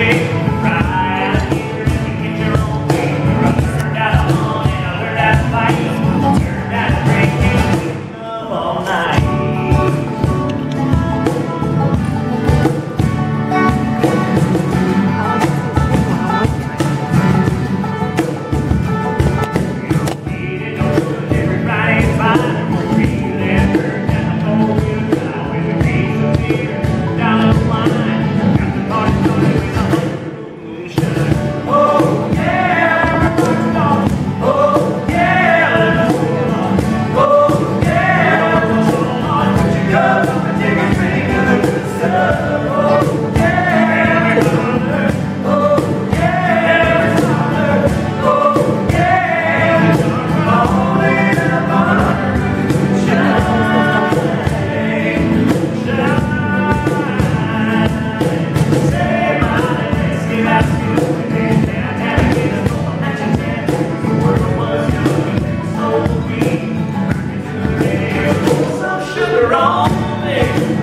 Okay. Hey.